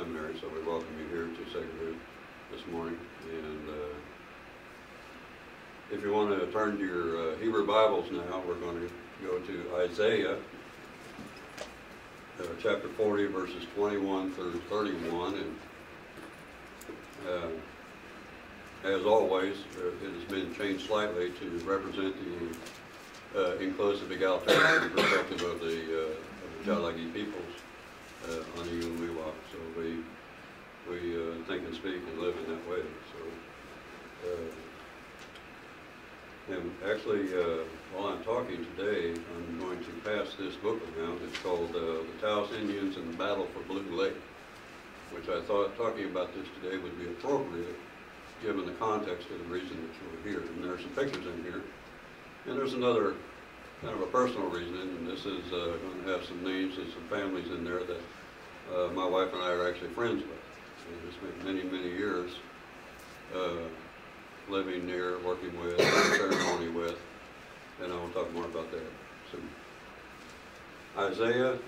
Seminary. So we welcome you here to Sacred Hoop this morning. And uh, if you want to turn to your uh, Hebrew Bibles now, we're going to go to Isaiah uh, chapter 40, verses 21 through 31. And uh, as always, uh, it has been changed slightly to represent the uh, inclusive egalitarian perspective of the, uh, of the Tsalagi peoples uh, on the Umiwak. So we, we uh, think and speak and live in that way. So, uh, and actually, uh, while I'm talking today, I'm going to pass this book around. It's called uh, The Taos Indians and the Battle for Blue Lake, which I thought talking about this today would be appropriate given the context of the reason that you were here. And there are some pictures in here. And there's another kind of a personal reason, and this is uh, going to have some names and some families in there that uh, my wife and I are actually friends with. And it's been many, many years uh, living near, working with, ceremony with, and I will talk more about that soon. Isaiah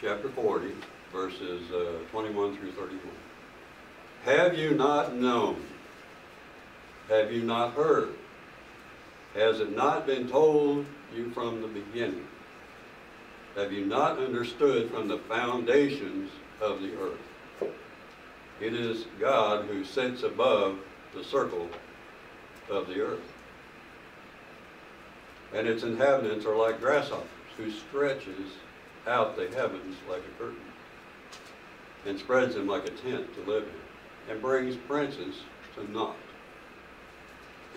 chapter 40, verses uh, 21 through 31. Have you not known? Have you not heard? Has it not been told you from the beginning? Have you not understood from the foundations of the earth? It is God who sits above the circle of the earth. And its inhabitants are like grasshoppers, who stretches out the heavens like a curtain, and spreads them like a tent to live in, and brings princes to naught,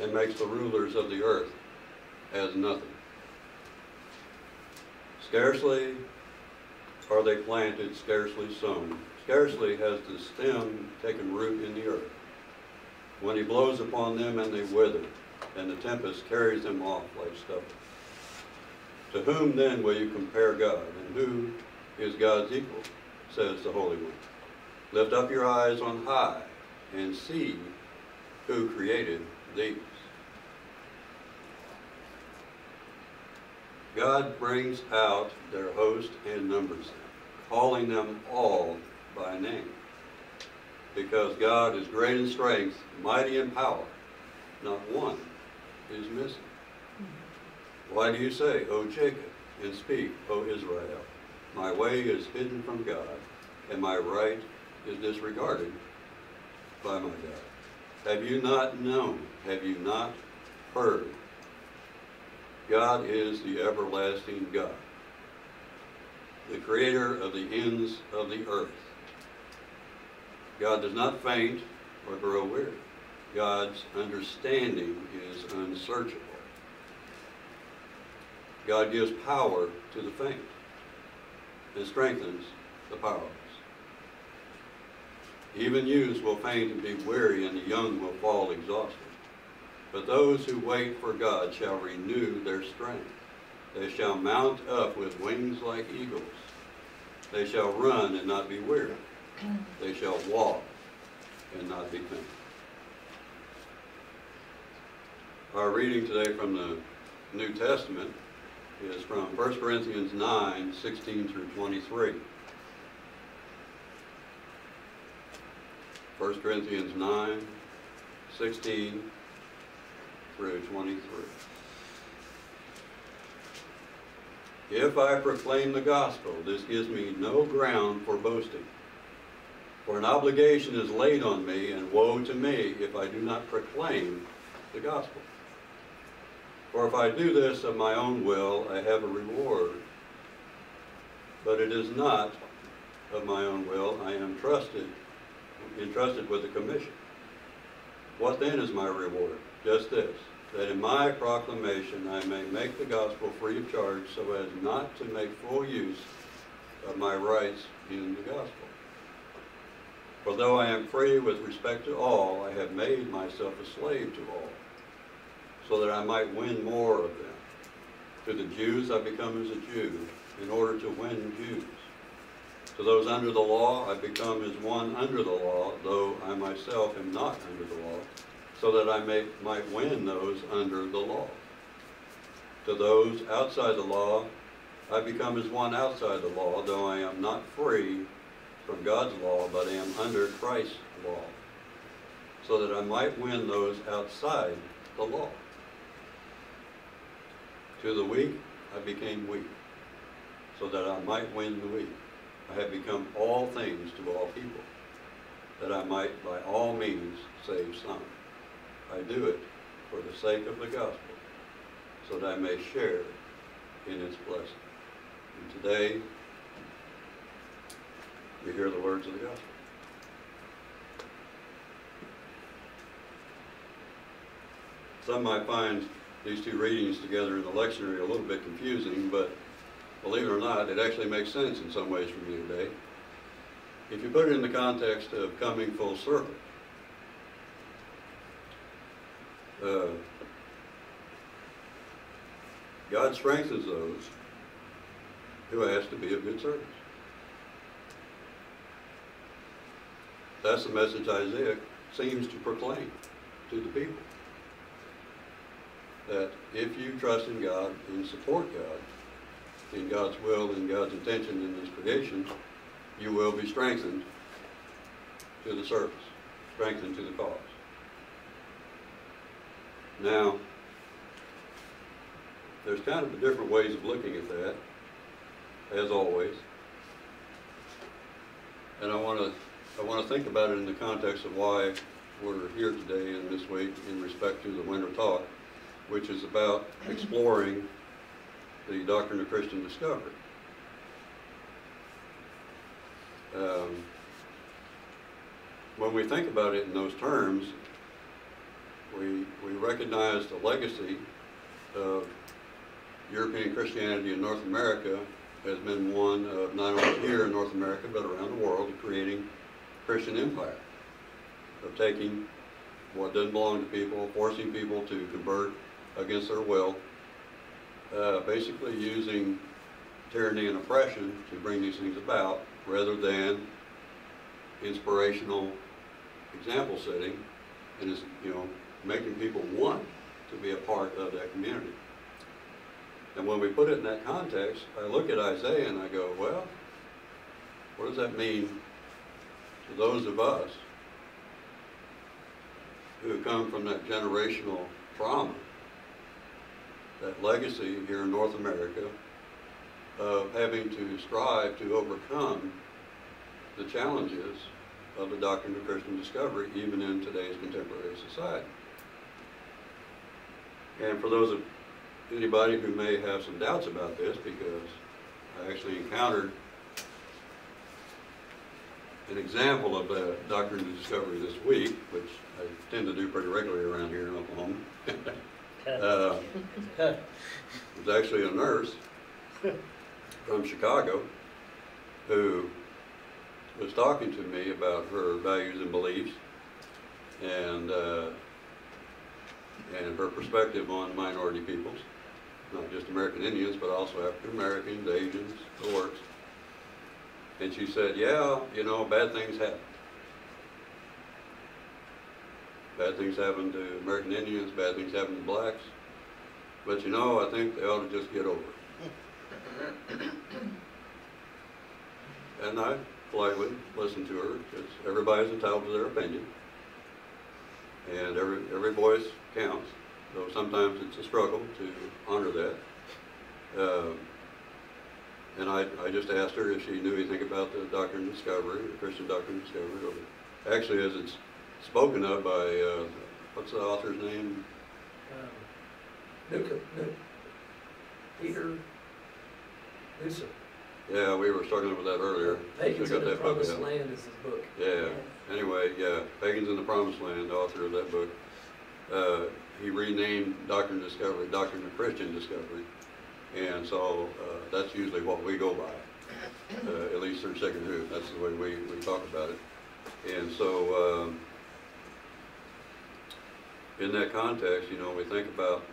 and makes the rulers of the earth as nothing. Scarcely are they planted, scarcely sown, scarcely has the stem taken root in the earth when he blows upon them and they wither, and the tempest carries them off like stubble. To whom then will you compare God, and who is God's equal, says the Holy One. Lift up your eyes on high, and see who created these. God brings out their host and numbers them, calling them all by name because God is great in strength, mighty in power. Not one is missing. Why do you say, O Jacob, and speak, O Israel? My way is hidden from God, and my right is disregarded by my God. Have you not known? Have you not heard? God is the everlasting God, the creator of the ends of the earth. God does not faint or grow weary. God's understanding is unsearchable. God gives power to the faint and strengthens the powerless. Even youths will faint and be weary, and the young will fall exhausted. But those who wait for God shall renew their strength. They shall mount up with wings like eagles. They shall run and not be weary. They shall walk and not be faint. Our reading today from the New Testament is from 1 Corinthians 9, 16 through 23. 1 Corinthians 9, 16 through 23. If I proclaim the gospel, this gives me no ground for boasting. For an obligation is laid on me, and woe to me if I do not proclaim the gospel. For if I do this of my own will, I have a reward. But it is not of my own will, I am trusted, entrusted with a commission. What then is my reward? Just this, that in my proclamation I may make the gospel free of charge so as not to make full use of my rights in the gospel. For though I am free with respect to all, I have made myself a slave to all, so that I might win more of them. To the Jews I become as a Jew, in order to win Jews. To those under the law, I become as one under the law, though I myself am not under the law, so that I may, might win those under the law. To those outside the law, I become as one outside the law, though I am not free from God's law, but am under Christ's law, so that I might win those outside the law. To the weak, I became weak, so that I might win the weak. I have become all things to all people, that I might by all means save some. I do it for the sake of the gospel, so that I may share in its blessing. And today, we hear the words of the gospel. Some might find these two readings together in the lectionary a little bit confusing, but believe it or not, it actually makes sense in some ways for me today. If you put it in the context of coming full circle, uh, God strengthens those who ask to be of good service. That's the message Isaiah seems to proclaim to the people. That if you trust in God and support God, in God's will and God's intention in His creation, you will be strengthened to the service, strengthened to the cause. Now, there's kind of different ways of looking at that, as always. And I want to I want to think about it in the context of why we're here today and this week in respect to the winter talk, which is about exploring the doctrine of Christian discovery. Um, when we think about it in those terms, we, we recognize the legacy of European Christianity in North America has been one of not only here in North America, but around the world, of creating Christian empire, of taking what doesn't belong to people, forcing people to convert against their will, uh, basically using tyranny and oppression to bring these things about, rather than inspirational example setting, and is you know making people want to be a part of that community. And when we put it in that context, I look at Isaiah and I go, well, what does that mean to those of us who come from that generational trauma, that legacy here in North America of having to strive to overcome the challenges of the doctrine of Christian discovery, even in today's contemporary society. And for those of anybody who may have some doubts about this, because I actually encountered an example of the doctrine of discovery this week, which I tend to do pretty regularly around here in Oklahoma. uh, it was actually a nurse from Chicago who was talking to me about her values and beliefs and uh, and her perspective on minority peoples, not just American Indians, but also African Americans, Asians, the works. And she said, yeah, you know, bad things happen. Bad things happen to American Indians, bad things happen to blacks. But you know, I think they ought to just get over it. and I politely listened to her, because everybody's entitled to their opinion. And every, every voice counts, though sometimes it's a struggle to honor that. Uh, and I, I just asked her if she knew anything about the doctrine of discovery, the Christian doctrine of discovery. Or actually, as it's spoken of by, uh, what's the author's name? Um, Peter Newsom. Yeah, we were struggling with that earlier. Pagans Should've in the that Promised. Land is his book. Yeah, anyway, yeah, Pagans in the Promised Land, the author of that book. Uh, he renamed Doctrine Discovery, Doctrine of Christian Discovery. And so, uh, that's usually what we go by, uh, at least through Sacred Hoop, that's the way we, we talk about it. And so, um, in that context, you know, we think about,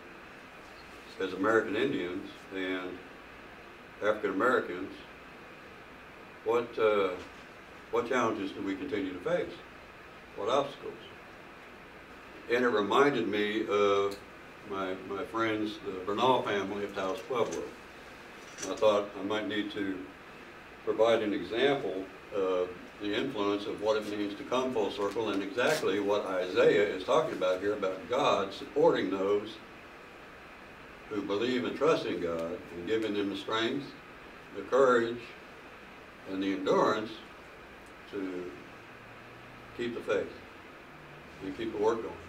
as American Indians and African Americans, what, uh, what challenges do we continue to face? What obstacles? And it reminded me of my, my friends, the Bernal family of Taos Pueblo. And I thought I might need to provide an example of the influence of what it means to come full circle and exactly what Isaiah is talking about here about God supporting those who believe and trust in God and giving them the strength, the courage, and the endurance to keep the faith and keep the work going.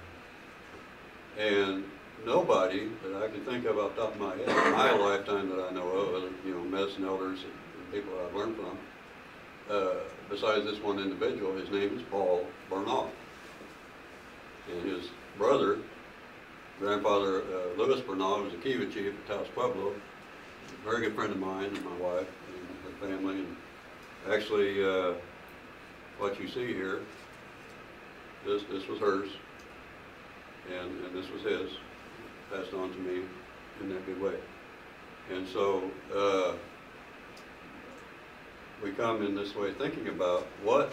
And nobody that I can think of off the top of my head in my lifetime that I know of, you know, medicine elders and people I've learned from, uh, besides this one individual, his name is Paul Bernal. And his brother, grandfather uh, Louis Bernal, was a Kiva chief at Taos Pueblo, a very good friend of mine and my wife and her family. And actually, uh, what you see here, this, this was hers, and, and this was his, passed on to me in that good way. And so, uh, we come in this way thinking about what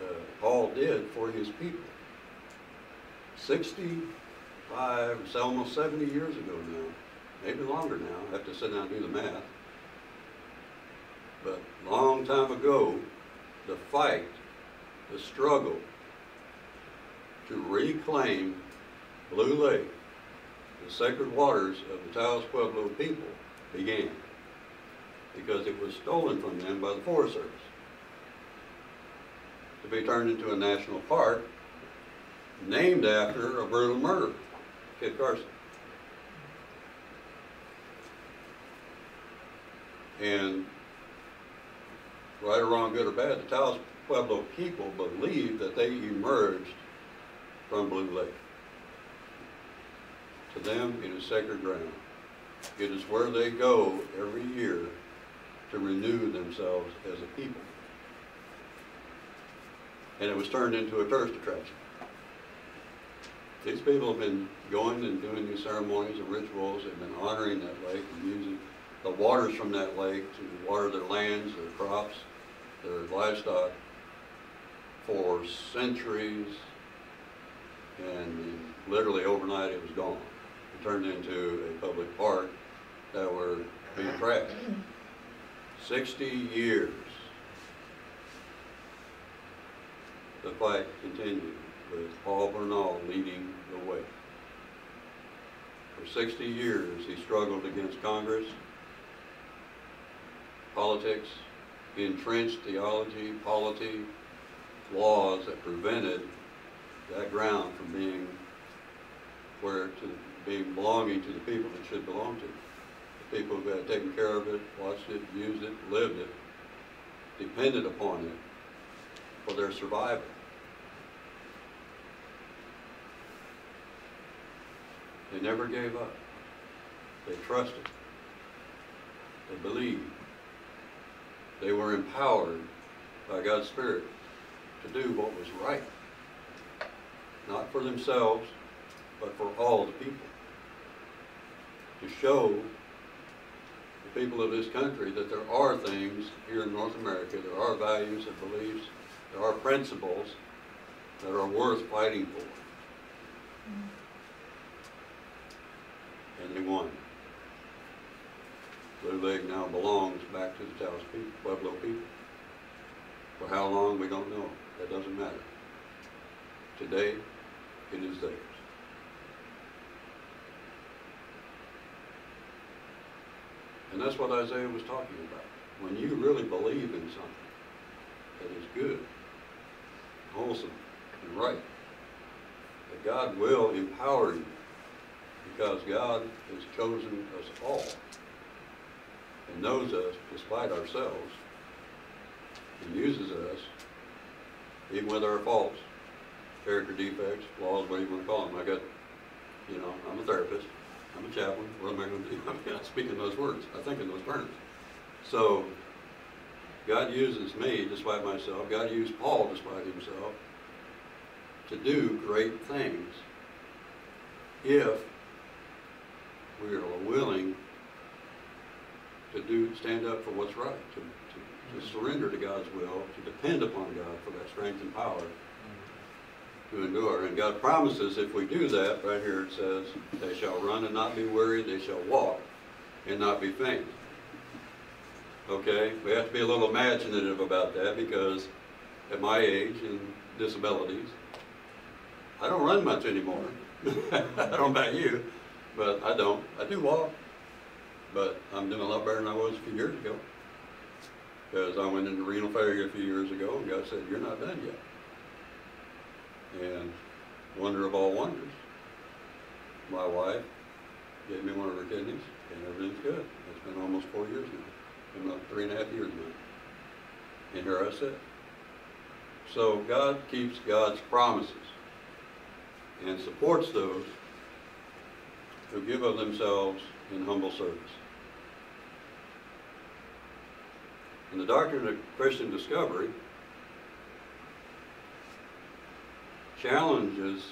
uh, Paul did for his people. 65, it's almost 70 years ago now, maybe longer now, I have to sit down and do the math. But long time ago, the fight, the struggle to reclaim Blue Lake, the sacred waters of the Taos Pueblo people, began because it was stolen from them by the Forest Service to be turned into a national park named after a brutal murderer, Kit Carson. And right or wrong, good or bad, the Taos Pueblo people believe that they emerged from Blue Lake. To them, it is sacred ground. It is where they go every year to renew themselves as a people. And it was turned into a tourist attraction. These people have been going and doing these ceremonies and rituals, They've been honoring that lake and using the waters from that lake to water their lands, their crops, their livestock for centuries. And literally overnight it was gone. It turned into a public park that were being trashed. 60 years. The fight continued with Paul Bernal leading the way. For 60 years, he struggled against Congress, politics, entrenched theology, polity, laws that prevented that ground from being where to being belonging to the people it should belong to The people who had taken care of it, watched it, used it, lived it, depended upon it for their survival. They never gave up. They trusted. They believed. They were empowered by God's Spirit to do what was right. Not for themselves, but for all the people. To show the people of this country that there are things here in North America, there are values and beliefs, there are principles that are worth fighting for. And they won. Blue Lake now belongs back to the Taos people, Pueblo people. For how long, we don't know. That doesn't matter. Today, it is theirs. And that's what Isaiah was talking about. When you really believe in something that is good, wholesome, and right, that God will empower you because God has chosen us all and knows us despite ourselves and uses us even with our faults, character defects, flaws, whatever you want to call them. I got, you know, I'm a therapist. I'm a chaplain, what am I gonna do? I mean, I speak in those words, I think in those terms. So, God uses me despite myself, God used Paul despite himself to do great things if we are willing to do, stand up for what's right, to to surrender to God's will, to depend upon God for that strength and power to endure. And God promises if we do that, right here it says, they shall run and not be weary, they shall walk and not be faint. Okay, we have to be a little imaginative about that because at my age and disabilities, I don't run much anymore. I don't know about you, but I don't. I do walk, but I'm doing a lot better than I was a few years ago. Because I went into renal failure a few years ago and God said, you're not done yet. And wonder of all wonders, my wife gave me one of her kidneys and everything's good. It's been almost four years now, about three and a half years now. And here I sit. So God keeps God's promises and supports those who give of themselves in humble service. In the doctrine of Christian discovery, challenges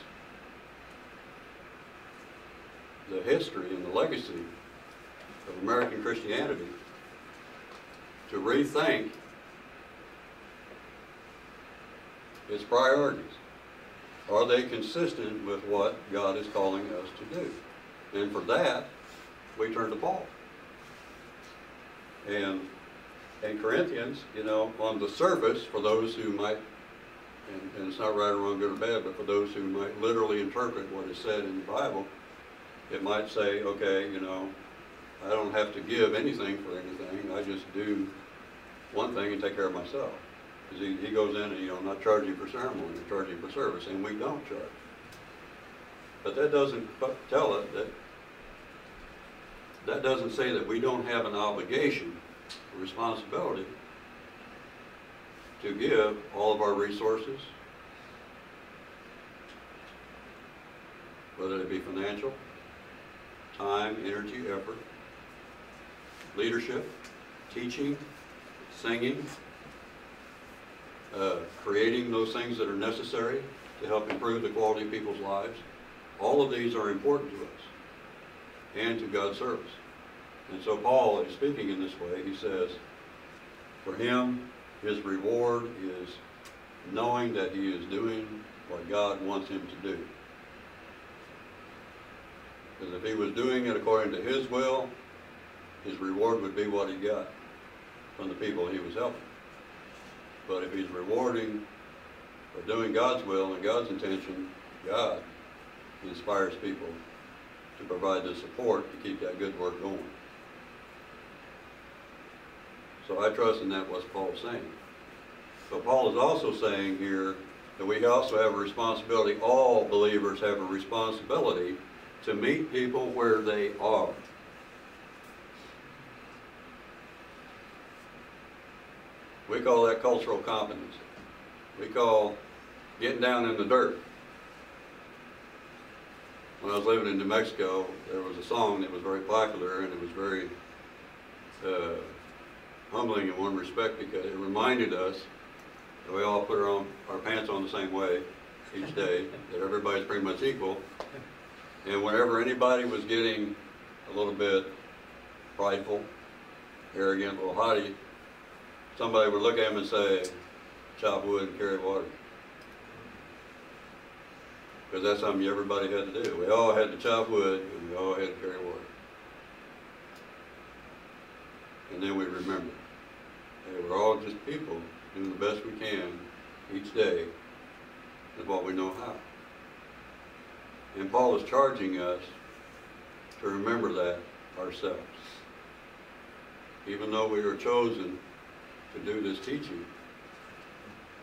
the history and the legacy of American Christianity to rethink its priorities. Are they consistent with what God is calling us to do? And for that, we turn to Paul. And in Corinthians, you know, on the surface, for those who might, and, and it's not right or wrong, good or bad, but for those who might literally interpret what is said in the Bible, it might say, okay, you know, I don't have to give anything for anything. I just do one thing and take care of myself. Because he, he goes in and, you know, I'm not charging for ceremony, I'm charging for service, and we don't charge. But that doesn't tell it that, that doesn't say that we don't have an obligation, a responsibility to give all of our resources, whether it be financial, time, energy, effort, leadership, teaching, singing, uh, creating those things that are necessary to help improve the quality of people's lives. All of these are important to us and to God's service. And so Paul is speaking in this way. He says, for him, his reward is knowing that he is doing what God wants him to do. Because if he was doing it according to his will, his reward would be what he got from the people he was helping. But if he's rewarding for doing God's will and God's intention, God inspires people to provide the support to keep that good work going. So I trust in that what Paul's saying. But Paul is also saying here that we also have a responsibility, all believers have a responsibility to meet people where they are. We call that cultural competency. We call getting down in the dirt. When I was living in New Mexico, there was a song that was very popular and it was very uh, humbling in one respect because it reminded us that we all put our, own, our pants on the same way each day, that everybody's pretty much equal. And whenever anybody was getting a little bit prideful, arrogant, a little haughty, somebody would look at him and say, chop wood and carry water. Because that's something everybody had to do. We all had to chop wood and we all had to carry water. And then we remembered. Hey, we're all just people doing the best we can each day with what we know how. And Paul is charging us to remember that ourselves. Even though we are chosen to do this teaching,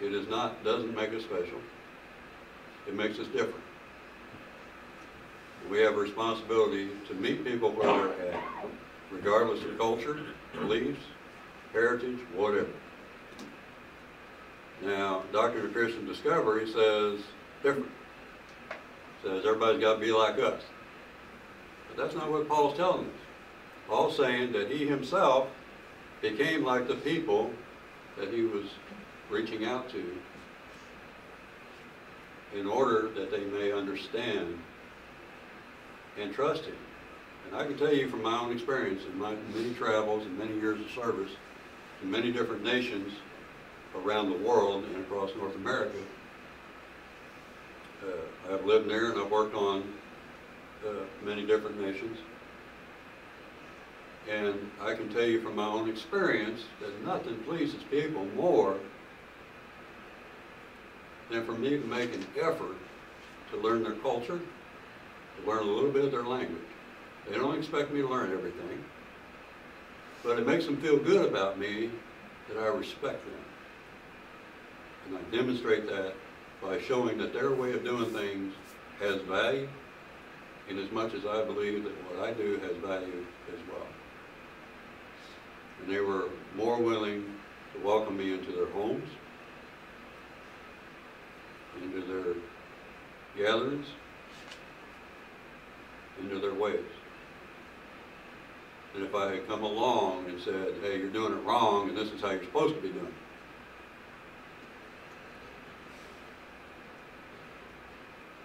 it is not, doesn't make us special. It makes us different. We have a responsibility to meet people where they're at, regardless of culture, beliefs, heritage, whatever. Now, Doctrine of Christian Discovery says different. Says everybody's got to be like us. But that's not what Paul's telling us. Paul's saying that he himself became like the people that he was reaching out to in order that they may understand and trust him. And I can tell you from my own experience in my many travels and many years of service in many different nations around the world and across North America. Uh, I've lived there and I've worked on uh, many different nations. And I can tell you from my own experience that nothing pleases people more than for me to make an effort to learn their culture, to learn a little bit of their language. They don't expect me to learn everything, but it makes them feel good about me that I respect them. And I demonstrate that by showing that their way of doing things has value, in as much as I believe that what I do has value as well. And they were more willing to welcome me into their homes, into their gatherings, into their ways. And if I had come along and said, hey, you're doing it wrong, and this is how you're supposed to be doing it,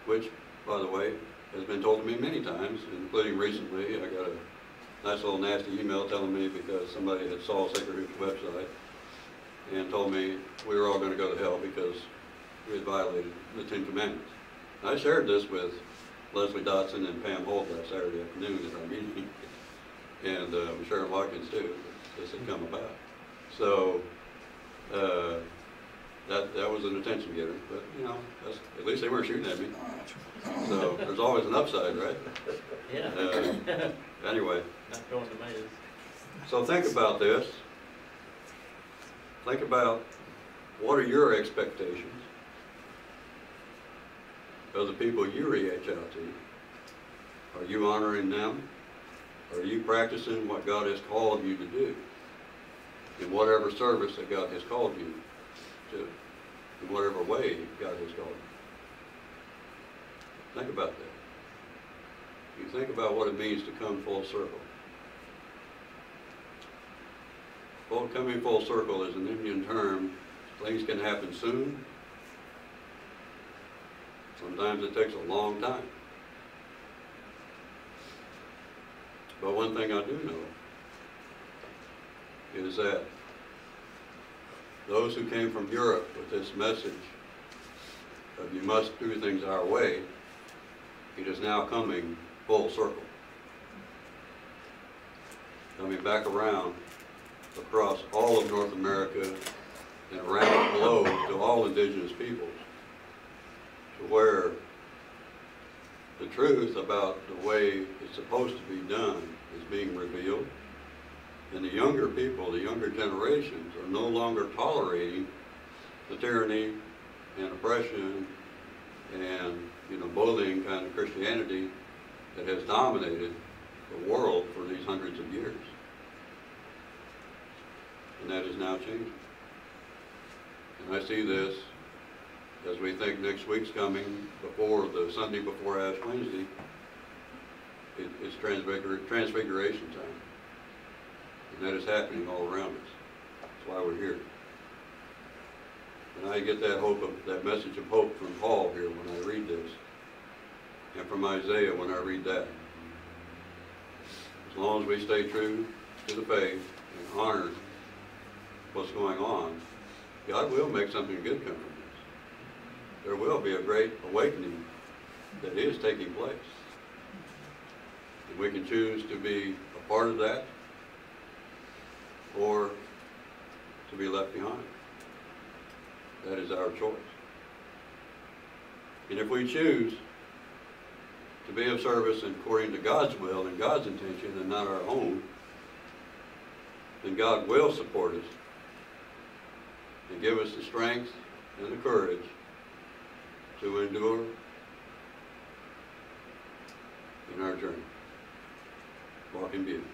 which, by the way, has been told to me many times, including recently. I got a nice little nasty email telling me because somebody had saw Sacred Hoop's website and told me we were all going to go to hell because we had violated the Ten Commandments. And I shared this with Leslie Dotson and Pam Holt last Saturday afternoon at our meeting, and uh, Sharon Watkins too. This had come about. So uh, that that was an attention getter, but you know, that's, at least they weren't shooting at me. So there's always an upside, right? Yeah. Uh, Anyway, Not going to so think about this. Think about what are your expectations of the people you reach out to? Are you honoring them? Are you practicing what God has called you to do? In whatever service that God has called you to, in whatever way God has called you. Think about that. You think about what it means to come full circle. Well, coming full circle is an Indian term. Things can happen soon. Sometimes it takes a long time. But one thing I do know is that those who came from Europe with this message of you must do things our way, it is now coming full circle. Coming back around across all of North America and around the globe to all indigenous peoples to where the truth about the way it's supposed to be done is being revealed. And the younger people, the younger generations, are no longer tolerating the tyranny and oppression and, you know, bullying kind of Christianity that has dominated the world for these hundreds of years. And that is now changing. And I see this as we think next week's coming, before the Sunday before Ash Wednesday, it, it's transfigur- transfiguration time. And that is happening all around us. That's why we're here. And I get that hope of, that message of hope from Paul here when I read this, and from Isaiah when I read that. As long as we stay true to the faith and honor what's going on, God will make something good come from. There will be a great awakening that is taking place. And we can choose to be a part of that or to be left behind. That is our choice. And if we choose to be of service according to God's will and God's intention and not our own, then God will support us and give us the strength and the courage to endure in our journey. Walk in beauty.